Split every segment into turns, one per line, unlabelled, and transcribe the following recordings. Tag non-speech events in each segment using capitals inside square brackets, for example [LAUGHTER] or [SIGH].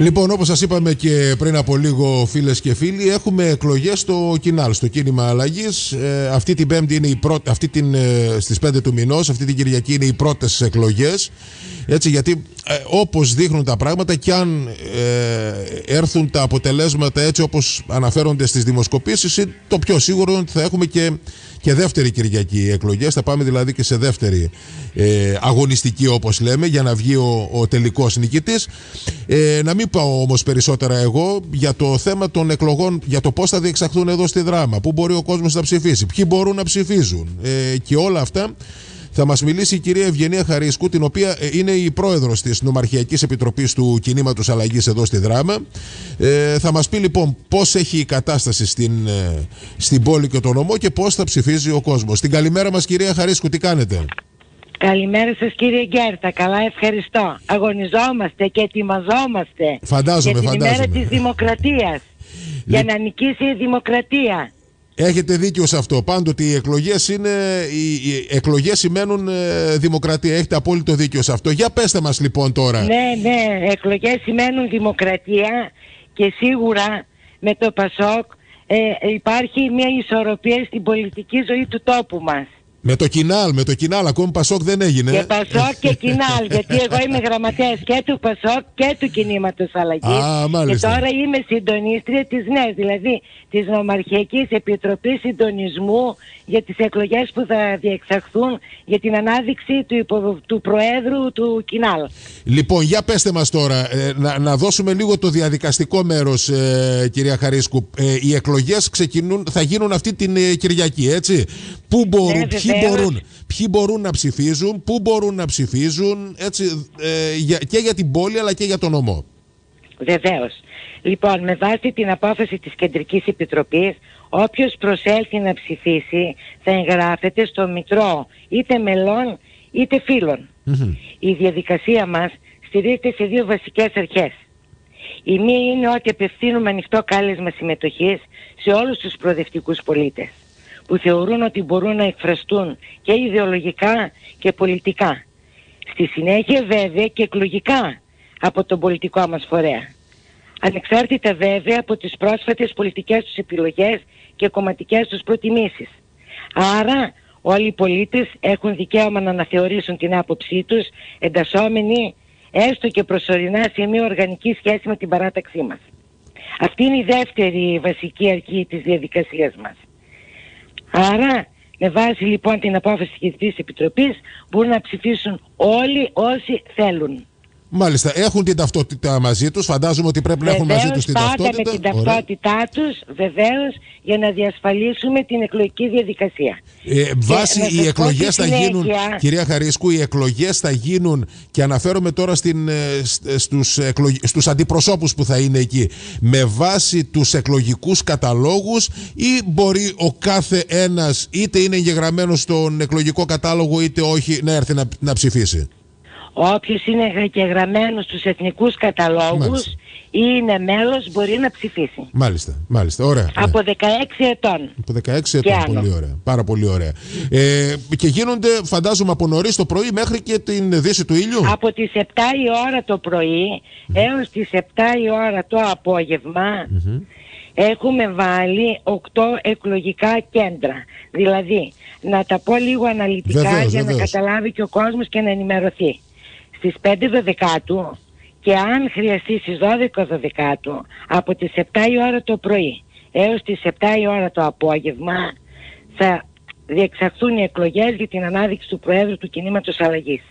Λοιπόν, όπως σας είπαμε και πριν από λίγο, φίλες και φίλοι, έχουμε εκλογές στο Κινάλ, στο κίνημα αλλαγής. Ε, αυτή την Πέμπτη είναι η πρώτη, αυτή την, ε, στις 5 του μηνός, αυτή την Κυριακή είναι οι πρώτες εκλογές. Έτσι, γιατί ε, όπως δείχνουν τα πράγματα και αν ε, έρθουν τα αποτελέσματα έτσι όπως αναφέρονται στις δημοσκοπήσεις το πιο σίγουρο είναι ότι θα έχουμε και, και δεύτερη Κυριακή εκλογές. Θα πάμε δηλαδή και σε δεύτερη ε, αγωνιστική όπως λέμε για να βγει ο, ο τελικός νικητής. Ε, να μην πάω όμως περισσότερα εγώ για το θέμα των εκλογών για το πώς θα διεξαχθούν εδώ στη δράμα. Πού μπορεί ο κόσμος να ψηφίσει ποιοι μπορούν να ψηφίζουν ε, και όλα αυτά θα μας μιλήσει η κυρία Ευγενία Χαρίσκου, την οποία ε, είναι η πρόεδρος της Νομαρχιακής Επιτροπής του Κινήματος Αλλαγής εδώ στη Δράμα. Ε, θα μας πει λοιπόν πώς έχει η κατάσταση στην, ε, στην πόλη και τον νομό και πώς θα ψηφίζει ο κόσμος. Την καλημέρα μας, κυρία Χαρίσκου, τι κάνετε;
Καλημέρα σας κύριε Γκέρτα, καλά ευχαριστώ. Αγωνιζόμαστε και ετοιμαζόμαστε
φαντάζομαι,
για
την
φαντάζομαι. ημέρα της δημοκρατίας. για να νικήσει η δημοκρατία.
Έχετε δίκιο σε αυτό. Πάντοτε οι εκλογές είναι. Οι εκλογές σημαίνουν ε, δημοκρατία. Έχετε απόλυτο δίκιο σε αυτό. Για πέστε μας λοιπόν τώρα.
Ναι, ναι. Εκλογές σημαίνουν δημοκρατία και σίγουρα με το Πασόκ ε, υπάρχει μια ισορροπία στην πολιτική ζωή του τόπου μας.
Με το κοινάλ, με το κοινάλ, ακόμη Πασόκ δεν έγινε.
Και Πασόκ και κοινάλ, [LAUGHS] γιατί εγώ είμαι γραμματέας και του Πασόκ και του κινήματος αλλαγής. Και τώρα είμαι συντονίστρια της ΝΕΣ, δηλαδή της Νομαρχιακής Επιτροπής Συντονισμού για τις εκλογές που θα διεξαχθούν για την ανάδειξη του, υπο... του Προέδρου του Κοινάλ.
Λοιπόν, για πέστε μας τώρα, ε, να, να δώσουμε λίγο το διαδικαστικό μέρος, ε, κυρία Χαρίσκου. Ε, οι εκλογές θα γίνουν αυτή την ε, Κυριακή, έτσι; Πού μπορούν, ναι, ποιοι, μπορούν, ποιοι μπορούν να ψηφίζουν, πού μπορούν να ψηφίζουν, έτσι, ε, για, και για την πόλη αλλά και για τον νομό.
Βεβαίως. Λοιπόν, με βάση την απόφαση της Κεντρικής Επιτροπής, όποιος προσέλθει να ψηφίσει θα εγγράφεται στο Μητρό είτε μελών είτε Η διαδικασία μας στηρίζεται σε δύο βασικές αρχές. Η μία είναι ότι απευθύνουμε ανοιχτό κάλεσμα συμμετοχής σε όλους τους προοδευτικούς πολίτες που θεωρούν ότι μπορούν να εκφραστούν και ιδεολογικά και πολιτικά. Στη συνέχεια βέβαια και εκλογικά από τον πολιτικό μας φορέα. Ανεξάρτητα βέβαια από τις πρόσφατες πολιτικές τους επιλογές και κομματικές τους προτιμήσεις. Άρα όλοι οι πολίτες έχουν δικαίωμα να αναθεωρήσουν την άποψή τους εντασσόμενοι έστω και προσωρινά σε μια οργανική σχέση με την παράταξή μας. Αυτή είναι η δεύτερη βασική αρχή της διαδικασίας μας. Άρα με βάση λοιπόν την απόφαση της Κεντρικής Επιτροπής μπορούν να ψηφίσουν όλοι όσοι θέλουν.
Μάλιστα, έχουν την ταυτότητα μαζί τους, φαντάζομαι ότι πρέπει να έχουν μαζί τους την ταυτότητα.
με την ταυτότητά τους, βεβαίως, για να διασφαλίσουμε την εκλογική διαδικασία.
Ε, βάσει οι εκλογές θα γίνουν, κυρία Χαρίσκου, οι εκλογές θα γίνουν και αναφέρομαι τώρα στην, ε, στους, εκλογ, στους αντιπροσώπους που θα είναι εκεί, με βάση τους εκλογικούς καταλόγους ή μπορεί ο κάθε ένας είτε είναι εγγεγραμμένος στον εκλογικό κατάλογο είτε όχι να έρθει να, να ψηφίσει;
Όποιος είναι και γραμμένος στους εθνικούς καταλόγους ή είναι μέλος μπορεί να ψηφίσει.
Μάλιστα, μάλιστα, ωραία. Ναι.
Από 16 ετών.
Από 16 ετών, πολύ ωραία. Πάρα πολύ ωραία. Ε, και γίνονται, φαντάζομαι, από νωρίς το πρωί μέχρι και την δύση του ήλιου;
Από τις 7 η ώρα το πρωί mm. έως τις 7 η ώρα το απόγευμα έχουμε βάλει 8 εκλογικά κέντρα. Δηλαδή, να τα πω λίγο αναλυτικά για να καταλάβει και ο κόσμος και να ενημερωθεί στις 5 Δεκάτου και αν χρειαστεί στις 12 Δεκάτου από τις 7 η ώρα το πρωί έως τις 7 η ώρα το απόγευμα θα διεξαχθούν οι εκλογές για την ανάδειξη του Προέδρου του Κινήματος Αλλαγής.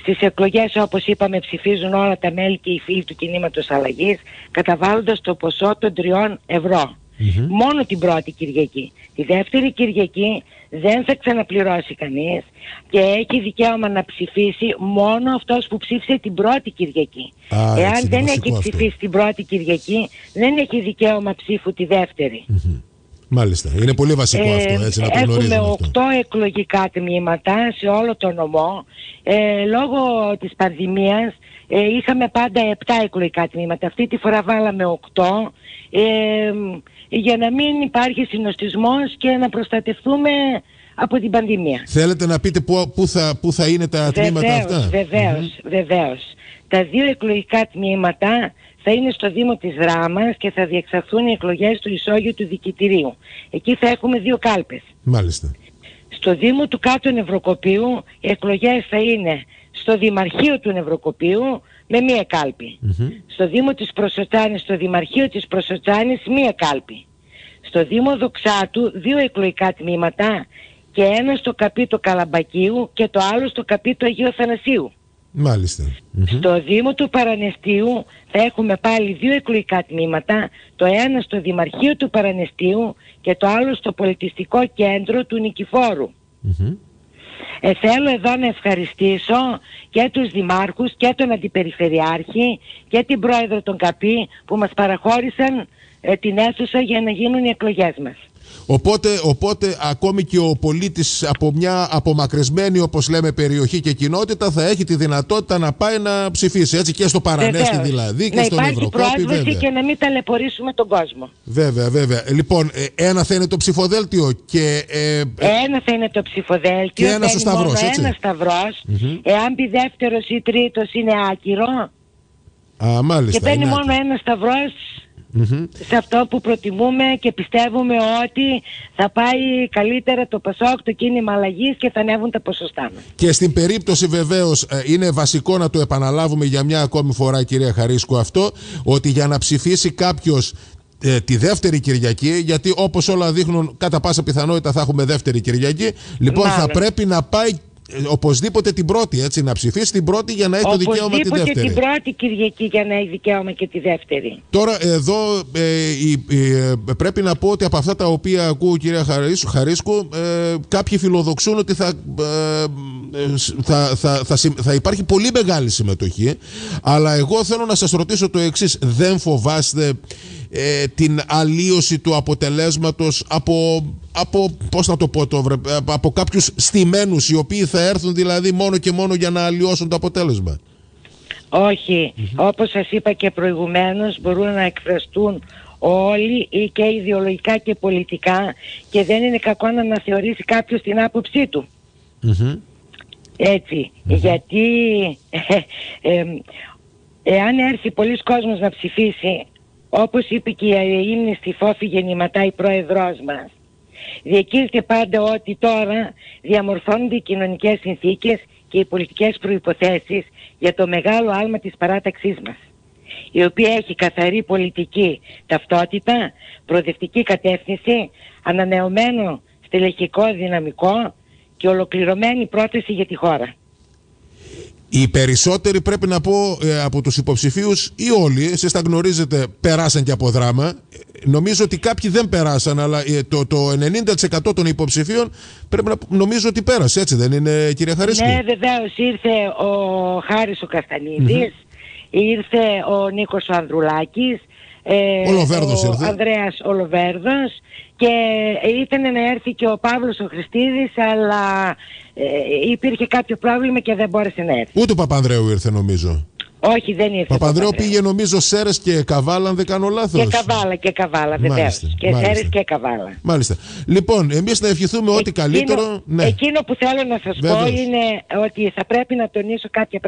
Στις εκλογές όπως είπαμε ψηφίζουν όλα τα μέλη και οι φίλοι του Κινήματος Αλλαγής καταβάλλοντας το ποσό των 3 ευρώ. Μόνο την πρώτη Κυριακή. Τη δεύτερη Κυριακή δεν θα ξαναπληρώσει κανείς και έχει δικαίωμα να ψηφίσει μόνο αυτός που ψήφισε την πρώτη Κυριακή. Εάν δεν έχει ψηφίσει την πρώτη Κυριακή, δεν έχει δικαίωμα ψήφου τη δευτερη
Μάλιστα. Είναι πολύ βασικό ε, αυτό, έτσι, να το
Έχουμε οκτώ εκλογικά τμήματα σε όλο το νομό. Ε, λόγω της πανδημίας ε, είχαμε πάντα επτά εκλογικά τμήματα. Αυτή τη φορά βάλαμε οκτώ. Ε, για να μην υπάρχει συνοστισμός και να προστατευτούμε από την πανδημία.
Θέλετε να πείτε πού, πού, θα, πού θα είναι τα τμήματα αυτά;
Βεβαίως, βεβαίως. Τα δύο εκλογικά τμήματα θα είναι στο Δήμο της Δράμας και θα διεξαχθούν οι εκλογές του Ισόγειου του Δικητηρίου. Εκεί θα έχουμε δύο κάλπες.
Μάλιστα.
Στο Δήμο του Κάτω Νευροκοπίου οι εκλογές θα είναι στο Δημαρχείο του Νευροκοπίου με μία Στο Δήμο της Προσοτσάνης, στο Δημαρχείο της Προσοτσάνης μία κάλπη. Στο Δήμο Δοξάτου δύο εκλογικά τμήματα και ένα στο καπίτο Καλαμπακίου και το άλλο στο καπίτο Αγίου Θανασίου. Στο Δήμο του Παρανεστίου θα έχουμε πάλι δύο εκλογικά τμήματα, το ένα στο Δημαρχείο του Παρανεστίου και το άλλο στο Πολιτιστικό Κέντρο του νικηφορου Ε, θέλω εδώ να ευχαριστήσω και τους δημάρχους και τον Αντιπεριφερειάρχη και την Πρόεδρο των ΚΑΠΗ που μας παραχώρησαν ε, την αίθουσα για να γίνουν οι εκλογές μας.
Οπότε, οπότε ακόμη και ο πολίτης από μια απομακρυσμένη όπως λέμε περιοχή και κοινότητα θα έχει τη δυνατότητα να πάει να ψηφίσει έτσι και στο Παρανέστη δηλαδή και
να
στον Ευρωκόπη.
Να υπάρχει πρόσβαση και να μην ταλαιπωρήσουμε τον κόσμο.
Βέβαια, βέβαια. Λοιπόν, ε, ένα θα είναι το ψηφοδέλτιο και...
Ε, ένα θα είναι το ψηφοδέλτιο.
Και ένας ο σταυρός, έτσι.
Ένας σταυρός. Mm-hmm. Εάν πει δεύτερος ή τρίτος είναι άκυρο.
Α, μάλιστα.
Και παίρνει μόνο ένα σταυρός σε αυτό που προτιμούμε και πιστεύουμε ότι θα πάει καλύτερα το Πασόκ, το κίνημα αλλαγής και θα ανέβουν τα ποσοστά μας.
Και στην περίπτωση βεβαίως ε, είναι βασικό να το επαναλάβουμε για μια ακόμη φορά κυρία Χαρίσκου αυτό, ότι για να ψηφίσει κάποιος ε, τη δεύτερη Κυριακή, γιατί όπως όλα δείχνουν κατά πάσα πιθανότητα θα έχουμε δεύτερη Κυριακή, λοιπόν θα πρέπει να πάει ε, οπωσδήποτε την πρώτη, έτσι, να ψηφίσει την πρώτη για να έχει το δικαίωμα τη δεύτερη.
Οπωσδήποτε την πρώτη Κυριακή για να έχει δικαίωμα και τη δεύτερη.
Τώρα εδώ ε, ε, πρέπει να πω ότι από αυτά τα οποία ακούω κυρία Χαρίσκου, Χαρίσκου ε, κάποιοι φιλοδοξούν ότι θα, θα, θα, θα, θα, υπάρχει πολύ μεγάλη συμμετοχή αλλά εγώ θέλω να σας ρωτήσω το εξής δεν φοβάστε ε, την αλλίωση του αποτελέσματος από, από, πώς να το πω το, από κάποιους στημένους οι οποίοι θα έρθουν δηλαδή μόνο και μόνο για να αλλοιώσουν το αποτέλεσμα.
Όχι. Όπως σας είπα και προηγουμένως μπορούν να εκφραστούν όλοι ή και ιδεολογικά και πολιτικά και δεν είναι κακό να αναθεωρήσει κάποιος την άποψή του. ετσι γιατί ε, ε, εάν έρθει πολλοί κόσμος να ψηφίσει όπως είπε και η ύμνη στη Φόφη γεννηματά η πρόεδρός μας, διακήρυτε πάντα ότι τώρα διαμορφώνονται οι κοινωνικές συνθήκες και οι πολιτικές προϋποθέσεις για το μεγάλο άλμα της παράταξής μας η οποία έχει καθαρή πολιτική ταυτότητα, προοδευτική κατεύθυνση, ανανεωμένο στελεχικό δυναμικό και ολοκληρωμένη πρόταση για τη χώρα.
Οι περισσότεροι πρέπει να πω ε, από τους υποψηφίους ή όλοι, εσείς τα γνωρίζετε, περάσαν και από δράμα. Νομίζω ότι κάποιοι δεν περάσαν, αλλά ε, το, το 90% των υποψηφίων πρέπει να νομίζω ότι πέρασε, έτσι δεν είναι κύριε Χαρίσκη.
Ναι βεβαίως ήρθε ο Χάρης ο καστανιδης ήρθε ο Νίκος ο Ανδρουλάκης,
ε, ο,
ο Ανδρέας Ολοβέρδος και ήταν να έρθει και ο Παύλος ο Χριστίδης αλλά ε, υπήρχε κάποιο πρόβλημα και δεν μπόρεσε να έρθει.
Ούτε ο Παπανδρέου ήρθε νομίζω.
Όχι, δεν ήρθε.
Παπανδρέου πήγε νομίζω Σέρες και Καβάλα, αν δεν κάνω λάθος.
Και Καβάλα και Καβάλα, βεβαίως. Και Σέρες και Καβάλα.
Μάλιστα. Λοιπόν, εμείς να ευχηθούμε ό,τι καλύτερο.
Ναι. Εκείνο που θέλω να σας πω είναι ότι θα πρέπει να τονίσω κάποια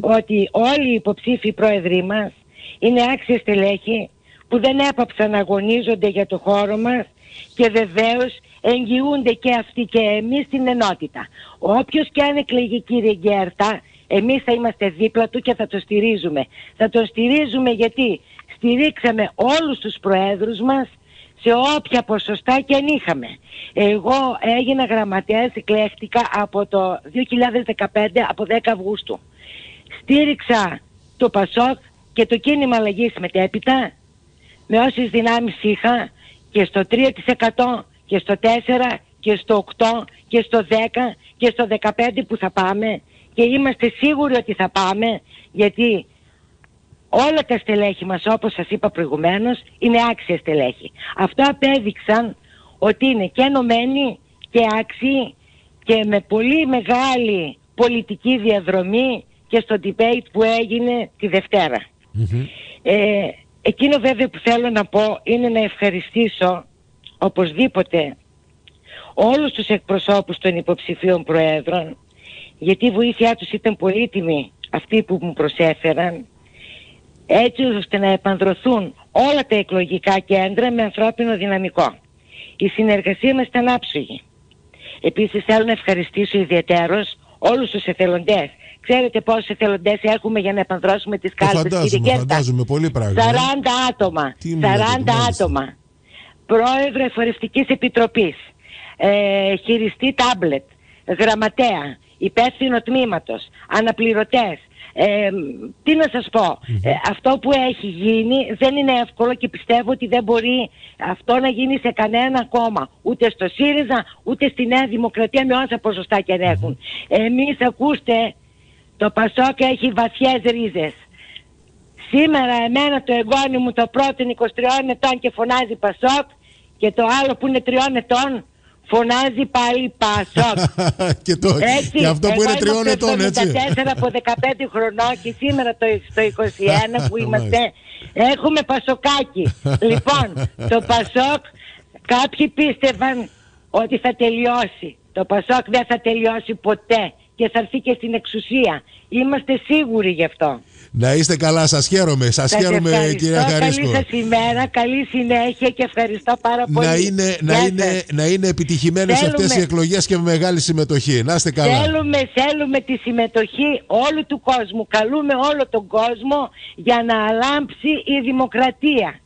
Ότι όλοι οι υποψήφοι πρόεδροι μας είναι άξιοι στελέχοι που δεν έπαψαν να αγωνίζονται για το χώρο μας και βεβαίως εγγυούνται και αυτοί και εμείς την ενότητα. Όποιος και αν εκλεγεί κύριε Γκέρτα, εμείς θα είμαστε δίπλα του και θα το στηρίζουμε. Θα το στηρίζουμε γιατί στηρίξαμε όλους τους προέδρους μας σε όποια ποσοστά και αν είχαμε. Εγώ έγινα γραμματέας, εκλέχτηκα από το 2015, από 10 Αυγούστου. Στήριξα το ΠΑΣΟΚ και το κίνημα αλλαγής μετέπειτα με όσες δυνάμεις είχα και στο 3% και στο 4% και στο 8% και στο 10% και στο 15% που θα πάμε και είμαστε σίγουροι ότι θα πάμε γιατί όλα τα στελέχη μας όπως σας είπα προηγουμένως είναι άξια στελέχη. Αυτό απέδειξαν ότι είναι και ενωμένοι και άξιοι και με πολύ μεγάλη πολιτική διαδρομή και στο debate που έγινε τη Δευτέρα. Ε, εκείνο βέβαια που θέλω να πω είναι να ευχαριστήσω οπωσδήποτε όλους τους εκπροσώπους των υποψηφίων προέδρων γιατί η βοήθειά τους ήταν πολύτιμη αυτή που μου προσέφεραν έτσι ώστε να επανδρωθούν όλα τα εκλογικά κέντρα με ανθρώπινο δυναμικό. Η συνεργασία μας ήταν άψογη. Επίσης θέλω να ευχαριστήσω ιδιαίτερος όλους τους εθελοντές. Ξέρετε πόσους εθελοντές έχουμε για να επανδρώσουμε τις κάλπες
φαντάζομαι,
κύριε
φαντάζομαι, πολύ πράγμα.
40 άτομα.
Τι μου
40
λέτε, μάλιστα.
άτομα. Πρόεδρο Εφορευτικής Επιτροπής. Ε, χειριστή τάμπλετ. Γραμματέα. Υπεύθυνο τμήματος. Αναπληρωτές. Ε, τι να σας πω, Ε, αυτό που έχει γίνει δεν είναι εύκολο και πιστεύω ότι δεν μπορεί αυτό να γίνει σε κανένα κόμμα. Ούτε στο ΣΥΡΙΖΑ, ούτε στη Νέα Δημοκρατία με όσα ποσοστά και αν έχουν. Εμείς ακούστε, το Πασόκ έχει βαθιές ρίζες. Σήμερα εμένα το εγγόνι μου το πρώτο είναι 23 ετών και φωνάζει Πασόκ και το άλλο που είναι 3 ετών φωνάζει πάλι Πασόκ. [LAUGHS]
και, το,
Έτσι,
και αυτό που
εγώ
είναι τριών
είμαι από το
ετών, έτσι.
74 από 15 χρονών και σήμερα το, το 21 που [LAUGHS] είμαστε έχουμε Πασοκάκι. [LAUGHS] λοιπόν, το Πασόκ κάποιοι πίστευαν ότι θα τελειώσει. Το Πασόκ δεν θα τελειώσει ποτέ και θα έρθει και στην εξουσία. Είμαστε σίγουροι γι' αυτό.
Να είστε καλά, σας χαίρομαι. Σας,
Σας
χαίρομαι,
ευχαριστώ.
κυρία Χαρίσκο.
Καλή σας ημέρα, καλή συνέχεια και ευχαριστώ πάρα πολύ.
Να είναι, να,
Γεια
είναι,
σας.
να είναι επιτυχημένες
Θέλουμε-
αυτές οι εκλογές και με μεγάλη συμμετοχή. Να είστε καλά.
Θέλουμε, θέλουμε τη συμμετοχή όλου του κόσμου. Καλούμε όλο τον κόσμο για να αλάμψει η δημοκρατία.